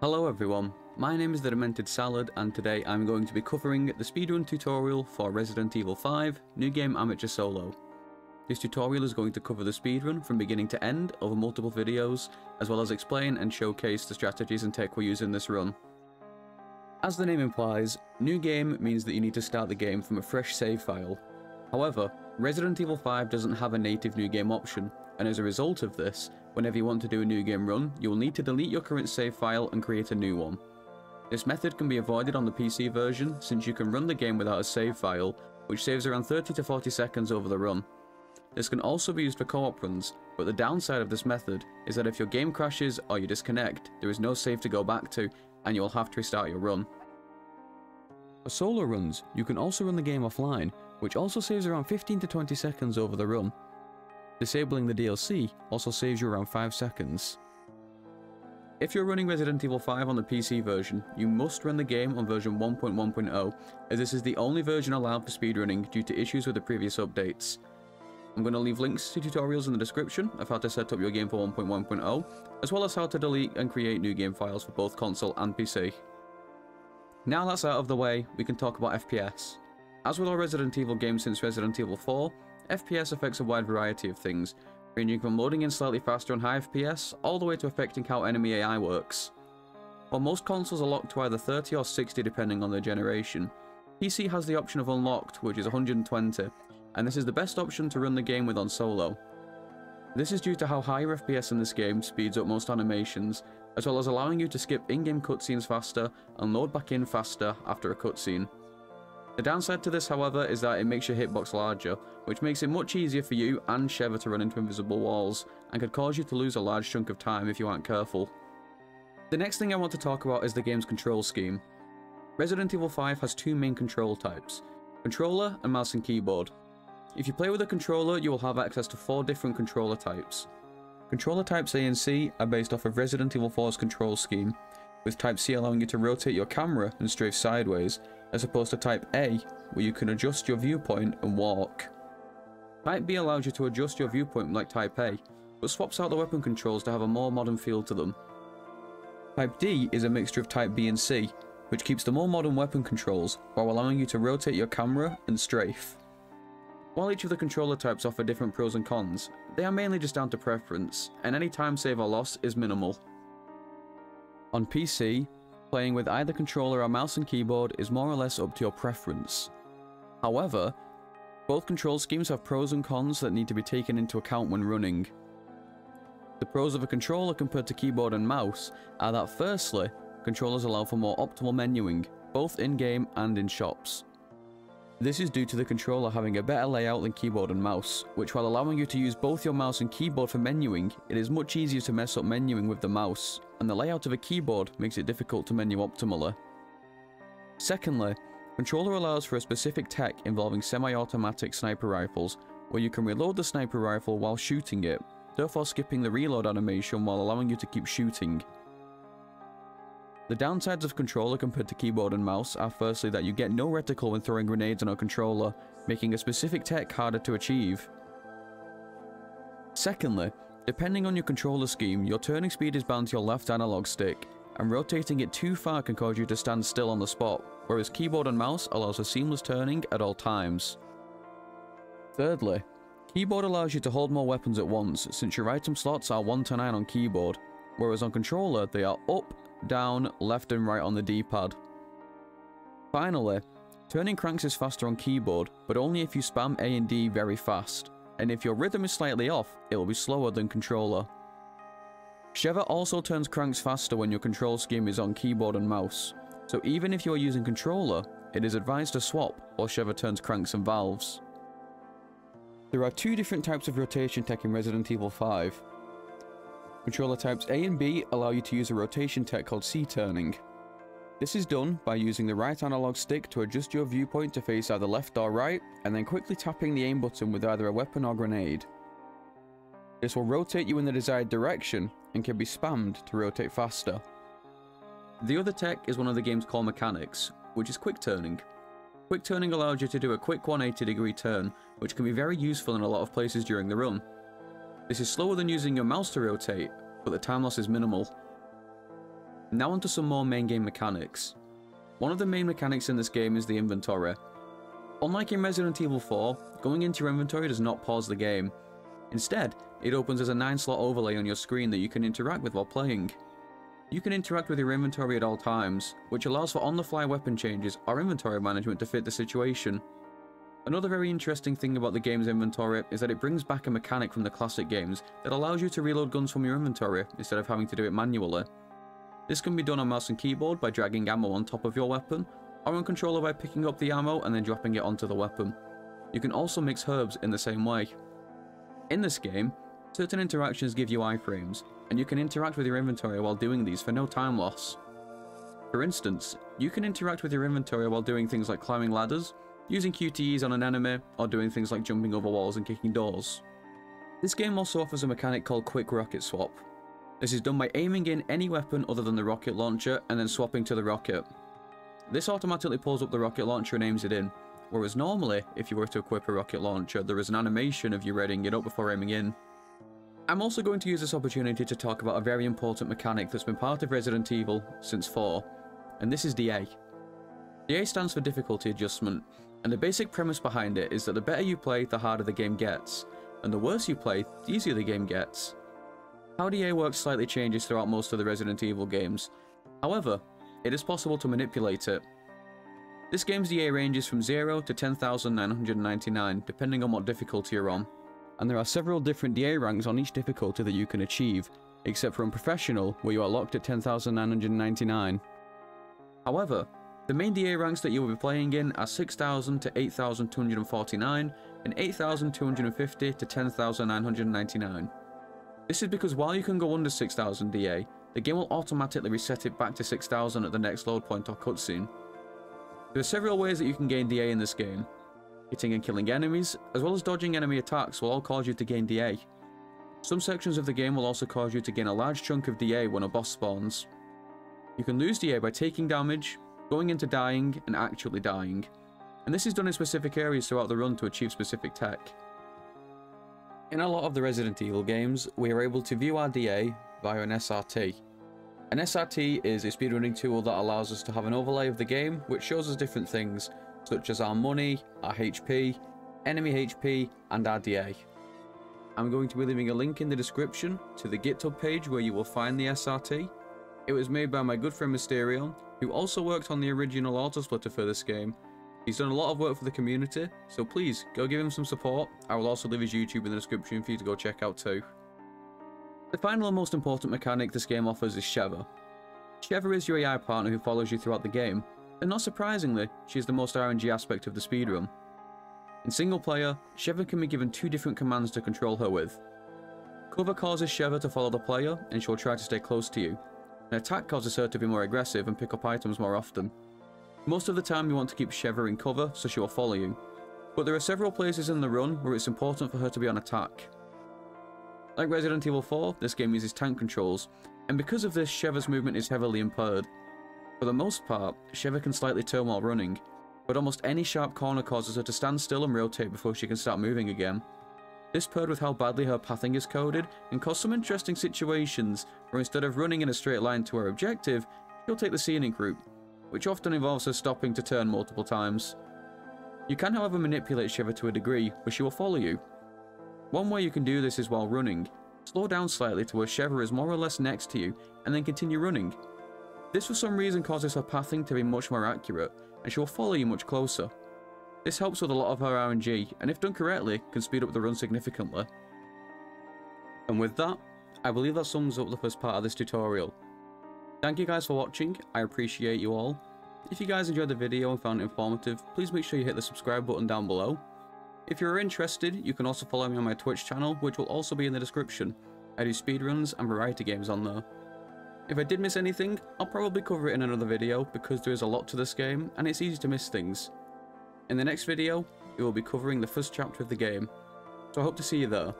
Hello everyone, my name is The Demented Salad and today I'm going to be covering the speedrun tutorial for Resident Evil 5 New Game Amateur Solo. This tutorial is going to cover the speedrun from beginning to end over multiple videos, as well as explain and showcase the strategies and tech we use in this run. As the name implies, New Game means that you need to start the game from a fresh save file. However, Resident Evil 5 doesn't have a native New Game option, and as a result of this, whenever you want to do a New Game run, you will need to delete your current save file and create a new one. This method can be avoided on the PC version since you can run the game without a save file, which saves around 30 to 40 seconds over the run. This can also be used for co-op runs, but the downside of this method is that if your game crashes or you disconnect, there is no save to go back to, and you will have to restart your run. For solo runs, you can also run the game offline, which also saves around 15 to 20 seconds over the run. Disabling the DLC also saves you around 5 seconds. If you're running Resident Evil 5 on the PC version, you must run the game on version 1.1.0, as this is the only version allowed for speedrunning due to issues with the previous updates. I'm going to leave links to tutorials in the description of how to set up your game for 1.1.0, as well as how to delete and create new game files for both console and PC. Now that's out of the way, we can talk about FPS. As with all Resident Evil games since Resident Evil 4, FPS affects a wide variety of things, ranging from loading in slightly faster on high FPS, all the way to affecting how enemy AI works. While most consoles are locked to either 30 or 60 depending on their generation, PC has the option of unlocked, which is 120, and this is the best option to run the game with on solo. This is due to how higher FPS in this game speeds up most animations, as well as allowing you to skip in-game cutscenes faster and load back in faster after a cutscene. The downside to this, however, is that it makes your hitbox larger, which makes it much easier for you and Sheva to run into invisible walls, and could cause you to lose a large chunk of time if you aren't careful. The next thing I want to talk about is the game's control scheme. Resident Evil 5 has two main control types, controller and mouse and keyboard. If you play with a controller, you will have access to four different controller types. Controller types A and C are based off of Resident Evil 4's control scheme, with Type C allowing you to rotate your camera and strafe sideways, as opposed to Type A, where you can adjust your viewpoint and walk. Type B allows you to adjust your viewpoint like Type A, but swaps out the weapon controls to have a more modern feel to them. Type D is a mixture of Type B and C, which keeps the more modern weapon controls while allowing you to rotate your camera and strafe. While each of the controller types offer different pros and cons, they are mainly just down to preference, and any time save or loss is minimal. On PC, Playing with either controller or mouse and keyboard is more or less up to your preference. However, both control schemes have pros and cons that need to be taken into account when running. The pros of a controller compared to keyboard and mouse are that firstly, controllers allow for more optimal menuing, both in-game and in shops. This is due to the controller having a better layout than keyboard and mouse, which while allowing you to use both your mouse and keyboard for menuing, it is much easier to mess up menuing with the mouse, and the layout of a keyboard makes it difficult to menu optimally. Secondly, controller allows for a specific tech involving semi-automatic sniper rifles, where you can reload the sniper rifle while shooting it, therefore skipping the reload animation while allowing you to keep shooting. The downsides of controller compared to keyboard and mouse are firstly that you get no reticle when throwing grenades on a controller, making a specific tech harder to achieve. Secondly, depending on your controller scheme, your turning speed is bound to your left analog stick, and rotating it too far can cause you to stand still on the spot, whereas keyboard and mouse allows for seamless turning at all times. Thirdly, keyboard allows you to hold more weapons at once, since your item slots are 1 to 9 on keyboard, whereas on controller they are up, down, left and right on the D-pad. Finally, turning cranks is faster on keyboard, but only if you spam A and D very fast, and if your rhythm is slightly off, it will be slower than controller. Sheva also turns cranks faster when your control scheme is on keyboard and mouse, so even if you are using controller, it is advised to swap while Sheva turns cranks and valves. There are two different types of rotation tech in Resident Evil 5, Controller types A and B allow you to use a rotation tech called C-turning. This is done by using the right analog stick to adjust your viewpoint to face either left or right, and then quickly tapping the aim button with either a weapon or grenade. This will rotate you in the desired direction, and can be spammed to rotate faster. The other tech is one of the game's core mechanics, which is quick turning. Quick turning allows you to do a quick 180 degree turn, which can be very useful in a lot of places during the run. This is slower than using your mouse to rotate, but the time loss is minimal. Now onto some more main game mechanics. One of the main mechanics in this game is the inventory. Unlike in Resident Evil 4, going into your inventory does not pause the game. Instead, it opens as a 9 slot overlay on your screen that you can interact with while playing. You can interact with your inventory at all times, which allows for on-the-fly weapon changes or inventory management to fit the situation. Another very interesting thing about the game's inventory is that it brings back a mechanic from the classic games that allows you to reload guns from your inventory instead of having to do it manually. This can be done on mouse and keyboard by dragging ammo on top of your weapon, or on controller by picking up the ammo and then dropping it onto the weapon. You can also mix herbs in the same way. In this game, certain interactions give you iframes, and you can interact with your inventory while doing these for no time loss. For instance, you can interact with your inventory while doing things like climbing ladders, using QTEs on an enemy, or doing things like jumping over walls and kicking doors. This game also offers a mechanic called Quick Rocket Swap. This is done by aiming in any weapon other than the rocket launcher and then swapping to the rocket. This automatically pulls up the rocket launcher and aims it in, whereas normally, if you were to equip a rocket launcher, there is an animation of you readying it up before aiming in. I'm also going to use this opportunity to talk about a very important mechanic that's been part of Resident Evil since 4, and this is DA. DA stands for Difficulty Adjustment, and the basic premise behind it is that the better you play, the harder the game gets, and the worse you play, the easier the game gets. How DA works slightly changes throughout most of the Resident Evil games, however, it is possible to manipulate it. This game's DA ranges from 0 to 10,999, depending on what difficulty you're on and there are several different DA ranks on each difficulty that you can achieve, except for on Professional, where you are locked at 10,999. However, the main DA ranks that you will be playing in are 6,000 to 8,249 and 8,250 to 10,999. This is because while you can go under 6,000 DA, the game will automatically reset it back to 6,000 at the next load point or cutscene. There are several ways that you can gain DA in this game, Hitting and killing enemies, as well as dodging enemy attacks will all cause you to gain DA. Some sections of the game will also cause you to gain a large chunk of DA when a boss spawns. You can lose DA by taking damage, going into dying, and actually dying. And this is done in specific areas throughout the run to achieve specific tech. In a lot of the Resident Evil games, we are able to view our DA via an SRT. An SRT is a speedrunning tool that allows us to have an overlay of the game which shows us different things such as our money, our HP, enemy HP, and our DA. I'm going to be leaving a link in the description to the GitHub page where you will find the SRT. It was made by my good friend Mysterion, who also worked on the original autosplitter for this game. He's done a lot of work for the community, so please go give him some support. I will also leave his YouTube in the description for you to go check out too. The final and most important mechanic this game offers is Sheva. Sheva is your AI partner who follows you throughout the game, and not surprisingly, she is the most RNG aspect of the speedrun. In single player, Sheva can be given two different commands to control her with. Cover causes Sheva to follow the player, and she'll try to stay close to you. And attack causes her to be more aggressive and pick up items more often. Most of the time you want to keep Sheva in cover, so she will follow you. But there are several places in the run where it's important for her to be on attack. Like Resident Evil 4, this game uses tank controls, and because of this, Sheva's movement is heavily impaired, for the most part, Sheva can slightly turn while running, but almost any sharp corner causes her to stand still and rotate before she can start moving again. This paired with how badly her pathing is coded can cause some interesting situations where instead of running in a straight line to her objective, she'll take the scenic route, which often involves her stopping to turn multiple times. You can however manipulate Sheva to a degree where she will follow you. One way you can do this is while running. Slow down slightly to where Sheva is more or less next to you and then continue running. This for some reason causes her pathing to be much more accurate, and she will follow you much closer. This helps with a lot of her RNG, and if done correctly, can speed up the run significantly. And with that, I believe that sums up the first part of this tutorial. Thank you guys for watching, I appreciate you all. If you guys enjoyed the video and found it informative, please make sure you hit the subscribe button down below. If you're interested, you can also follow me on my Twitch channel, which will also be in the description. I do speedruns and variety games on there. If I did miss anything, I'll probably cover it in another video because there is a lot to this game and it's easy to miss things. In the next video, we will be covering the first chapter of the game, so I hope to see you there.